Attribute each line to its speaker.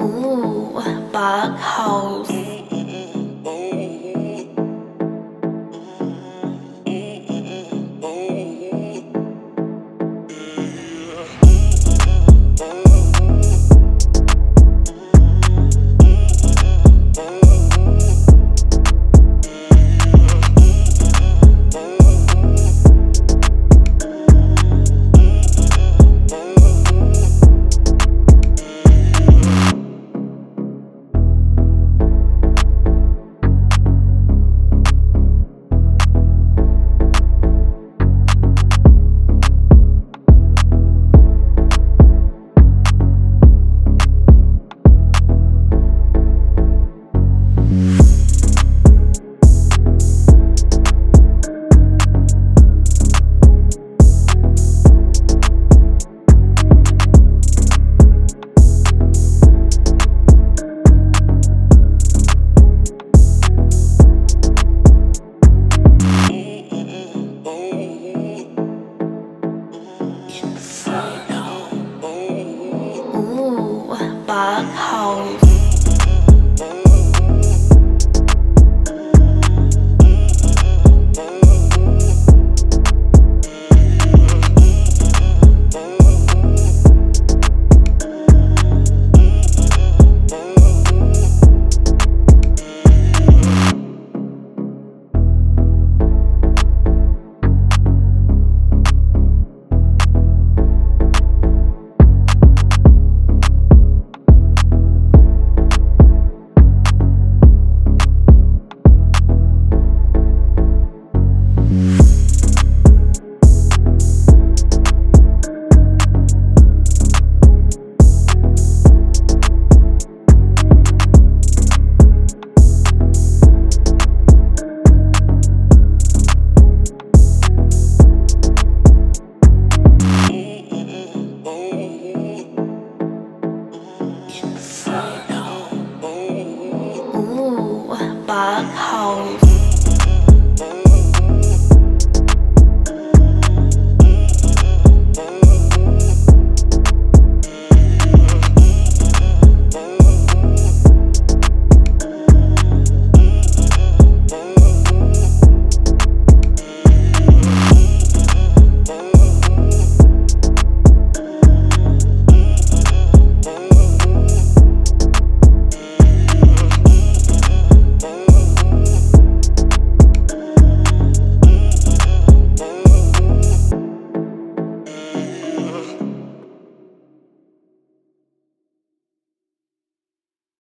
Speaker 1: Ooh, bug holes. 很好 not